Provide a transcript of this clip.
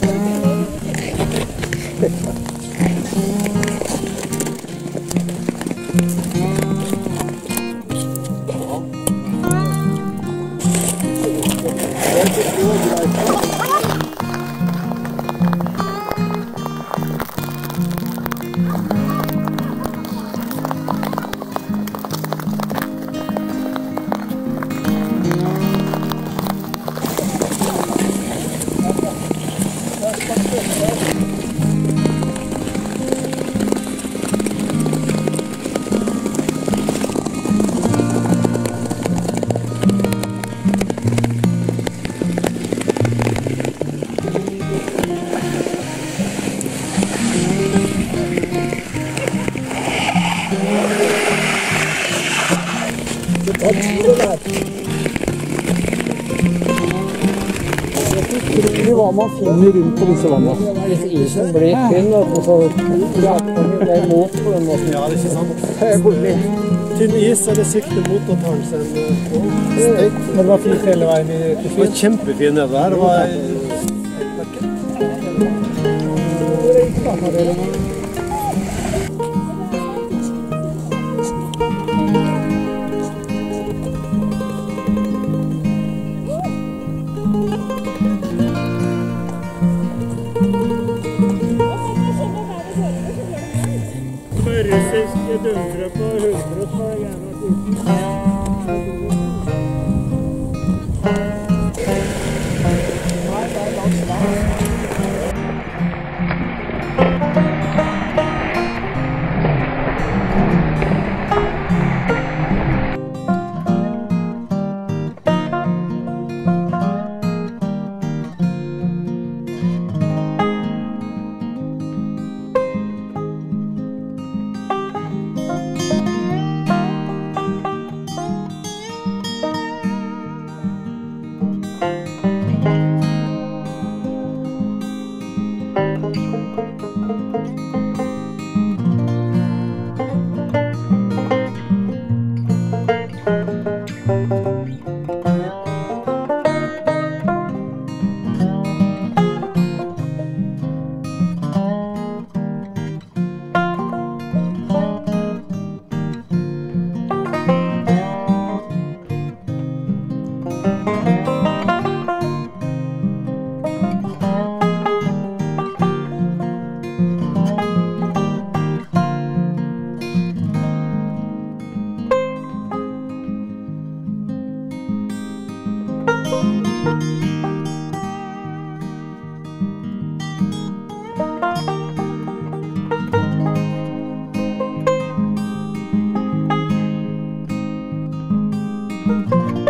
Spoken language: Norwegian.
Thank you. Utrolig hva man finner rundt på disse vannene. Hvis isen blir tynn, så drar det imot på den måten. Ja, det er ikke sant. Det er borti. Tynn is er det sikte mot å ta seg en steik. Men det var fint hele veien i Det var kjempefint nede der. Det var Pedro, Pedro, Pedro, Pedro, Pedro, på 100